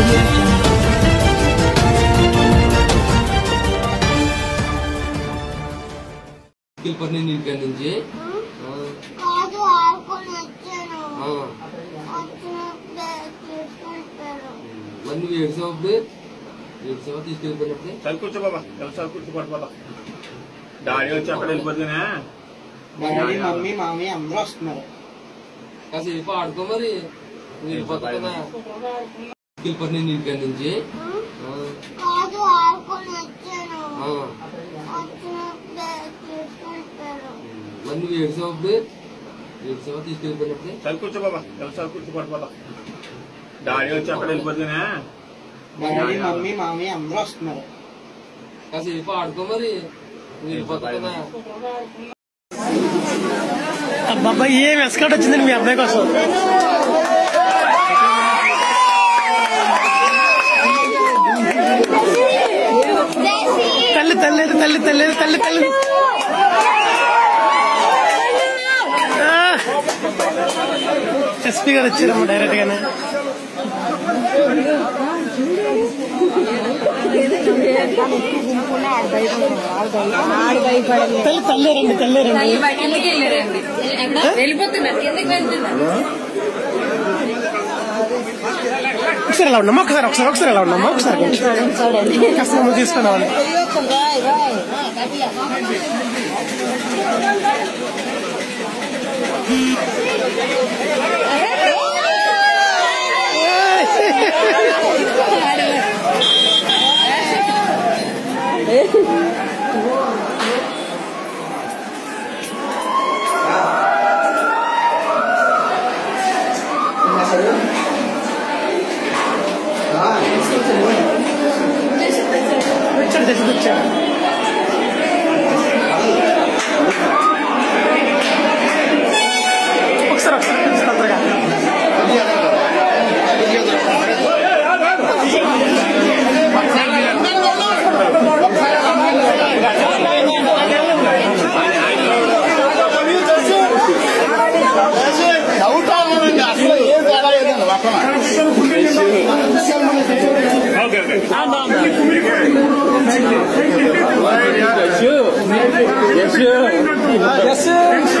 audio jungle. వెళ్ళిపోయి నేను ఇంటి నుంచి ఆ, కాదు ఆడుకొని వచ్చాను ఆ. వచ్చినప్పుడే తీసుకుంటారు మరి నువ్వు ఏడ్చావు ఏడ్చావా తీసుకెళ్ళిపోయినప్పుడే చల్ కూర్చో బాబా ఎవరు కూర్చో పడిపోతా డాడీ వచ్చి అక్కడ వెళ్ళిపోతున్నా డాడీ మమ్మీ మామీ అందరూ వస్తున్నారు కాసేపు ఆడుకో మరి నువ్వు వెళ్ళిపోతావు కదా వెళ్ళిపోయి నేను ఇంటి నుంచి ఆ, కాదు ఆడుకొని వచ్చాను ఆ. వచ్చినప్పుడే తీసుకుంటారు మరి నువ్వు ఏడ్చావు ఏడ్చావా తీసుకెళ్ళిపోయినప్పుడే చల్ కూర్చో బాబా ఎవరు కూర్చో పడిపోతా డాడీ వచ్చి అక్కడ వెళ్ళిపోతున్నా డాడీ మమ్మీ మామీ అందరూ వస్తున్నారు కాసేపు ఆడుకో మరి నువ్వు వెళ్ళిపోతావు కదా అబ్బాబ్బా ఏం ఎస్కట్ వచ్చిందండి మీ అబ్బాయి కోసం తల్లి తల్లి తల్లి తల్లి తల్లి ఎస్పీ గారు వచ్చారమ్మ డైరెక్ట్ గానే తల్లి తల్లేరండి తల్లేరండి కిందకి వెళ్ళారండి వెళ్ళిపోతున్నారు కిందకి వెళ్తున్నారు ఒకసారి ఎలా ఉన్నామా ఒకసారి ఒకసారి ఒకసారి ఎలా ఉన్నామా ఒకసారి で作っちゃう。Okay, okay. I'm on that. Yes, sir. Yes, sir.